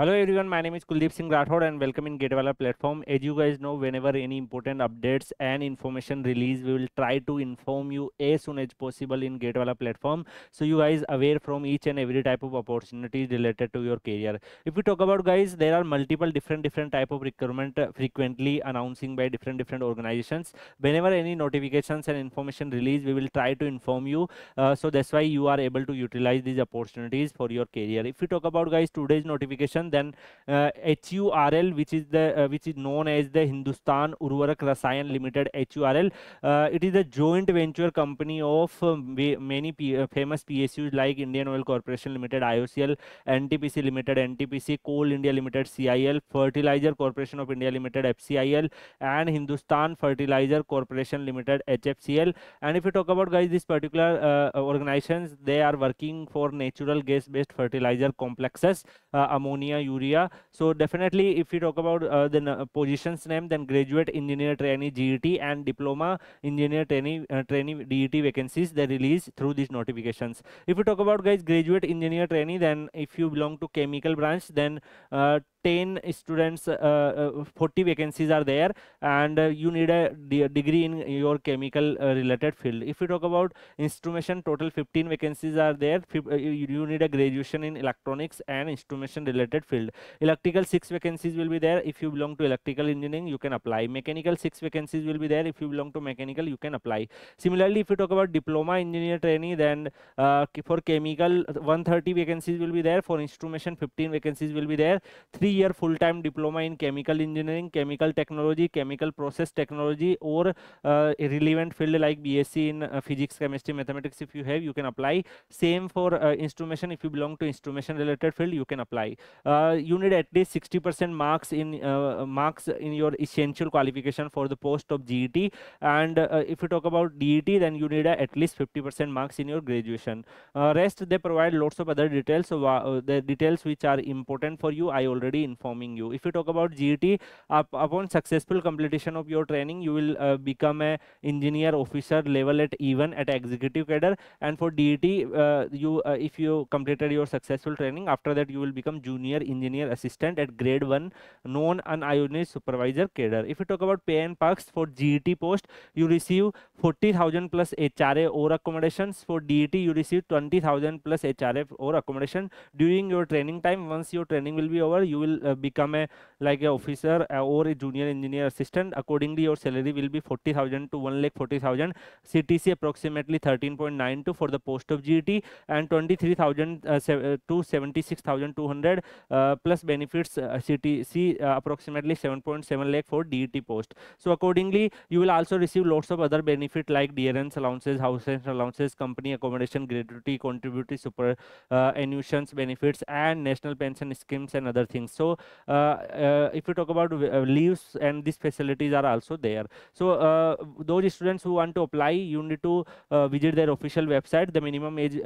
Hello everyone, my name is Kuldeep Singh Rathod and welcome in GateDeveloper platform. As you guys know, whenever any important updates and information release, we will try to inform you as soon as possible in GateDeveloper platform. So you guys aware from each and every type of opportunities related to your career. If we talk about guys, there are multiple different different type of requirement uh, frequently announcing by different different organizations. Whenever any notifications and information release, we will try to inform you. Uh, so that's why you are able to utilize these opportunities for your career. If we talk about guys today's notification then uh, HURL which is the uh, which is known as the Hindustan Urvarak Rasayan Limited HURL uh, it is a joint venture company of um, many P famous PSUs like Indian Oil Corporation Limited IOCL NTPC Limited NTPC Coal India Limited CIL Fertilizer Corporation of India Limited FCIL and Hindustan Fertilizer Corporation Limited HFCL and if you talk about guys this particular uh, organizations they are working for natural gas based fertilizer complexes uh, ammonia urea. So definitely if we talk about uh, the uh, positions name then graduate engineer trainee GET and diploma engineer trainee uh, trainee DET vacancies they release through these notifications. If we talk about guys graduate engineer trainee then if you belong to chemical branch then uh, 10 students uh, uh, 40 vacancies are there and uh, you need a degree in your chemical uh, related field. If you talk about instrumentation total 15 vacancies are there. Uh, you need a graduation in electronics and instrumentation related field. Electrical 6 vacancies will be there. If you belong to electrical engineering you can apply. Mechanical 6 vacancies will be there. If you belong to mechanical you can apply. Similarly if you talk about diploma engineer trainee then uh, for chemical 130 vacancies will be there. For instrumentation 15 vacancies will be there 3 three-year full-time diploma in chemical engineering, chemical technology, chemical process technology, or uh, relevant field like BSc in uh, physics, chemistry, mathematics. If you have, you can apply. Same for uh, instrumentation. If you belong to instrumentation-related field, you can apply. Uh, you need at least 60% marks in marks in your essential qualification for the post of GET. And if you talk about DET, then you need at least 50% marks in your graduation. rest they provide lots of other details. The details which are important for you, I already informing you. If you talk about GET up, upon successful completion of your training you will uh, become a engineer officer level at even at executive cadre. And for DET uh, you uh, if you completed your successful training after that you will become junior engineer assistant at grade 1 non unionized supervisor cadre. If you talk about pay and perks for GET post you receive 40000 plus HRA or accommodations. For DET you receive 20000 plus HRA or accommodation. During your training time once your training will be over you will will uh, become a like a officer uh, or a junior engineer assistant. Accordingly your salary will be 40000 to 1 lakh 40000 ctc approximately 13.92 for the post of get and 23000 uh, to 76200 plus benefits ctc approximately 7.7 lakh for det post. So accordingly you will also receive lots of other benefit like dearness allowances house rent allowances company accommodation gratuity contributory super uh, benefits and national pension schemes and other things so uh, uh, if you talk about uh, leaves and these facilities are also there. So those students who want to apply you need to visit their official website. The minimum age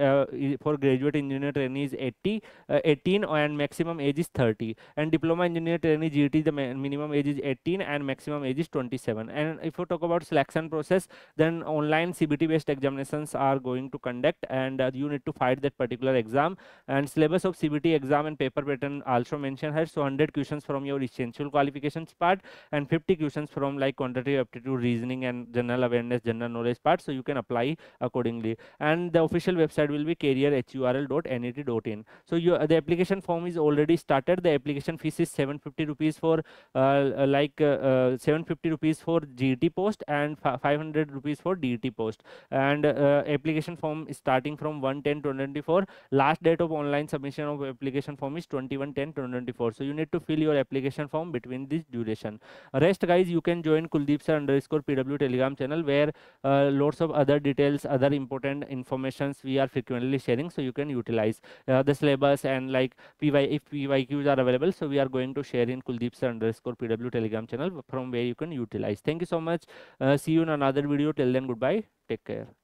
for graduate engineer trainee is 80 18 and maximum age is 30 and diploma engineer trainee GET the minimum age is 18 and maximum age is 27 and if you talk about selection process then online CBT based examinations are going to conduct and uh, you need to fight that particular exam. And syllabus of CBT exam and paper pattern also mentioned so 100 questions from your essential qualifications part and 50 questions from like quantitative aptitude reasoning and general awareness general knowledge part. So you can apply accordingly. And the official website will be career.hurl.net.in so the application form is already started. The application fees is 750 rupees for uh, uh like uh, uh, 750 rupees for GET post and 500 rupees for DET post. And uh, application form starting from 1 10 2024 last date of online submission of application form is 21 10 2024 so you need to fill your application form between this duration. Rest guys you can join kuldeep sir underscore pw telegram channel where uh, lots of other details other important informations we are frequently sharing so you can utilize uh, the syllabus and like py if pyqs are available so we are going to share in kuldeep sir underscore pw telegram channel from where you can utilize. Thank you so much. Uh, see you in another video. Till then goodbye. Take care